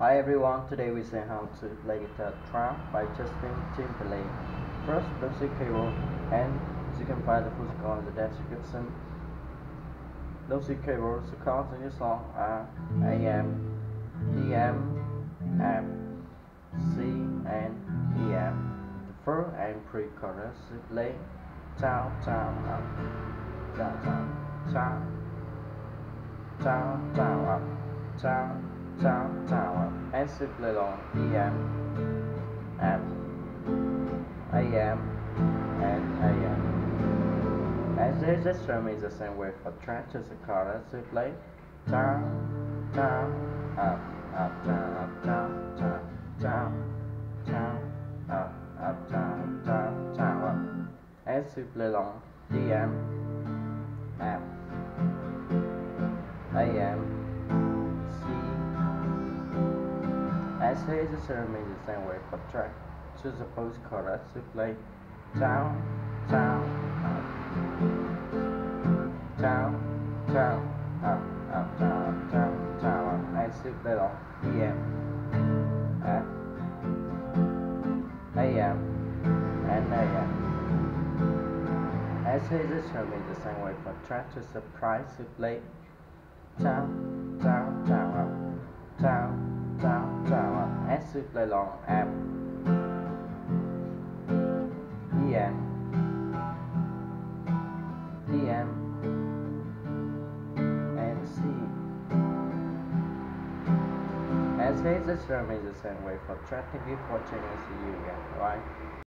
Hi everyone, today we say how to play guitar Trap by Justin Timberlake. First, basic cable, and you can find the full score in the description. Those cables, the chords in your song are AM, DM, F, C, and EM. The first and pre-chorus play down, down, up, down, down, down, down, up, down down, and simply along EM, F, AM, and AM. As this instrument is the same way for to the chorus, we play down, down, up, up, down, up, down, down, down, down, up, up, down, down, down, up. And simply along DM, F, AM, As is the ceremony the same way for track. To the post chorus to play. Down, down, up, down, down, up, up, down, down, down, and simply on EM, F, AM, and AM. As is the ceremony the same way for track. To surprise to play. Down, down, down, down, S play long M, D M, and C. As is the same way for for watching and see you again. Bye.